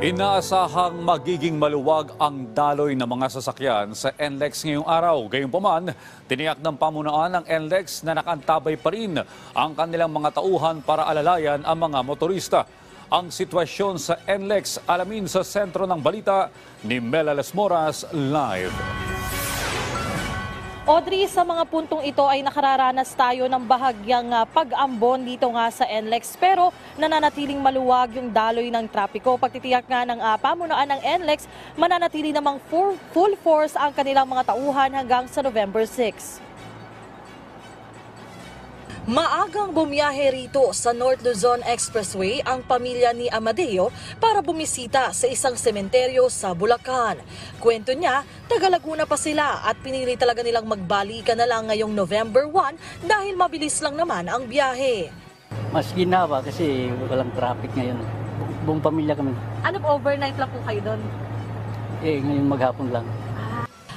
Inaasahang magiging maluwag ang daloy ng mga sasakyan sa NLEX ngayong araw. Gayunpaman, tiniyak ng pamunaan ng NLEX na nakantabay pa rin ang kanilang mga tauhan para alalayan ang mga motorista. Ang sitwasyon sa NLEX alamin sa sentro ng balita ni Mela Las Moras live. Audrey, sa mga puntong ito ay nakararanas tayo ng bahagyang ah, pag-ambon dito nga sa NLEX pero nananatiling maluwag yung daloy ng trapiko. Pagtitiyak nga ng ah, pamunuan ng NLEX, mananatili namang full, full force ang kanilang mga tauhan hanggang sa November 6. Maagang bumiyahe rito sa North Luzon Expressway ang pamilya ni Amadeo para bumisita sa isang sementeryo sa Bulacan. Kwento niya, taga Laguna pa sila at pinili talaga nilang magbalikan na lang ngayong November 1 dahil mabilis lang naman ang biyahe. Mas ginawa kasi walang traffic ngayon. Bu- Buong pamilya kami. Ano overnight lang po kayo doon? Eh, ngayon maghapon lang.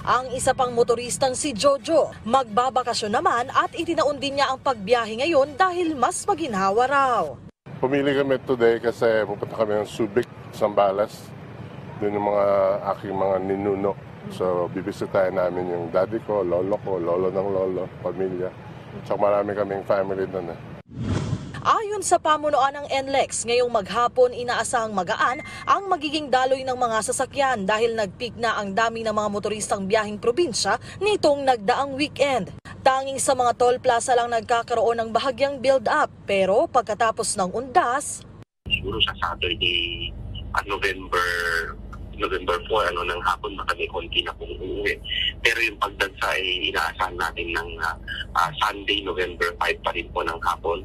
Ang isa pang motoristang si Jojo, magbabakasyon naman at itinaon din niya ang pagbiyahe ngayon dahil mas maginhawa raw. Pumili kami today kasi pupunta kami ng Subic, Zambales. Doon yung mga aking mga ninuno. So, bibisitahin namin yung daddy ko, lolo ko, lolo ng lolo, pamilya. Tsaka marami kaming family doon eh. Ayon sa pamunuan ng NLEX, ngayong maghapon inaasahang magaan ang magiging daloy ng mga sasakyan dahil nagpeak na ang dami ng mga motoristang biyahing probinsya nitong nagdaang weekend. Tanging sa mga toll plaza lang nagkakaroon ng bahagyang build-up pero pagkatapos ng undas, siguro sa Saturday, at November November 4, ano, ng hapon na kami konti na pong uuwi. Pero yung pagdagsa ay inaasahan natin ng ah, ah, Sunday, November 5 pa rin po ng hapon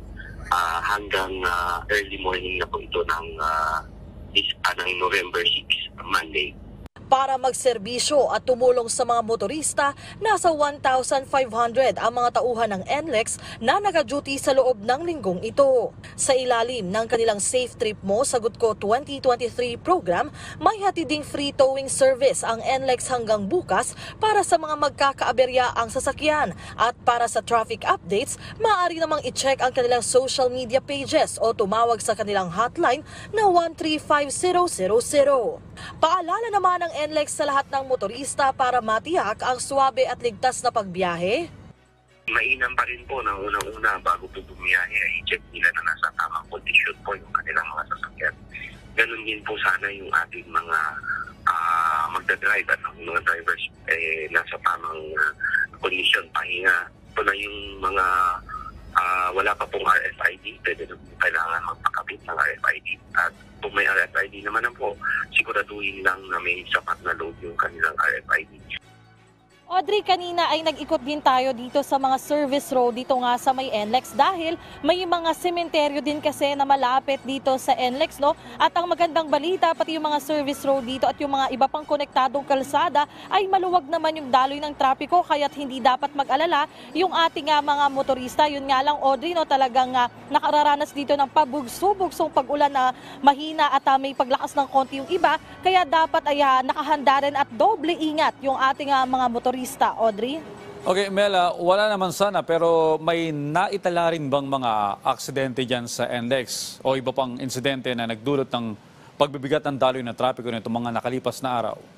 ah, hanggang ah, early morning na po ito ng, ah, is, ah, ng November 6, Monday. Para magserbisyo at tumulong sa mga motorista, nasa 1,500 ang mga tauhan ng NLEX na naka-duty sa loob ng linggong ito. Sa ilalim ng kanilang Safe Trip Mo Sagot Ko 2023 program, may hatiding free towing service ang NLEX hanggang bukas para sa mga magkakaaberya ang sasakyan. At para sa traffic updates, maaari namang i-check ang kanilang social media pages o tumawag sa kanilang hotline na 135000. Paalala naman ng NLEX sa lahat ng motorista para matiyak ang suwabe at ligtas na pagbiyahe. Mainam pa rin po na unang-una bago po bumiyahe ay check nila na nasa tamang kondisyon po yung kanilang mga sasakyan. Ganun din po sana yung ating mga ah, magdadrive at ang mga drivers eh, nasa tamang ah, kondisyon, pahinga. Ito na yung mga ah, wala pa pong RFID, pwede na kailangan magpakabit ng RFID. At kung may RFID naman na po, siguraduhin lang na may sapat na load yung kanilang RFID. Audrey, kanina ay nag-ikot din tayo dito sa mga service road dito nga sa may NLEX dahil may mga sementeryo din kasi na malapit dito sa NLEX, no? At ang magandang balita, pati yung mga service road dito at yung mga iba pang konektadong kalsada ay maluwag naman yung daloy ng trapiko kaya't hindi dapat mag-alala yung ating ah, mga motorista. Yun nga lang, Audrey, no, talagang ah, nakararanas dito ng pabugso-bugsong pag-ulan na mahina at ah, may paglakas ng konti yung iba. Kaya dapat ay ah, nakahanda rin at doble ingat yung ating ah, mga motorista, Audrey. Okay, Mela, wala naman sana pero may naitala rin bang mga aksidente dyan sa NLEX o iba pang insidente na nagdulot ng pagbibigat ng daloy ng trapiko nito mga nakalipas na araw?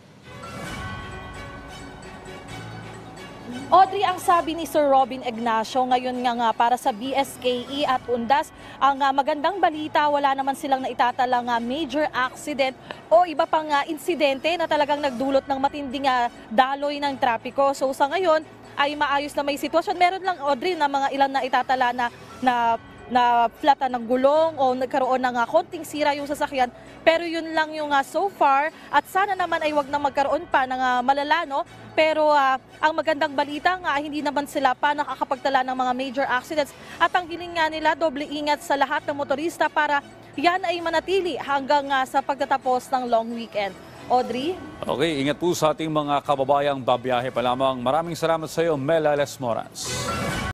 Audrey, ang sabi ni Sir Robin Ignacio ngayon nga nga para sa BSKE at Undas, ang ah, magandang balita, wala naman silang naitatalang ah, major accident o iba pang ah, insidente na talagang nagdulot ng matinding ah, daloy ng trapiko. So sa ngayon ay maayos na may sitwasyon. Meron lang Audrey na mga ilan na itatala na na na flata ng gulong o nagkaroon ng ah, konting sira yung sasakyan. Pero yun lang yung ah, so far at sana naman ay wag na magkaroon pa ng ah, malala no. Pero ah, ang magandang balita nga hindi naman sila pa nakakapagtala ng mga major accidents at ang hiling nga nila doble ingat sa lahat ng motorista para yan ay manatili hanggang ah, sa pagtatapos ng long weekend. Audrey? Okay, ingat po sa ating mga kababayang babiyahe pa lamang. Maraming salamat sa iyo, Mela Les Moras.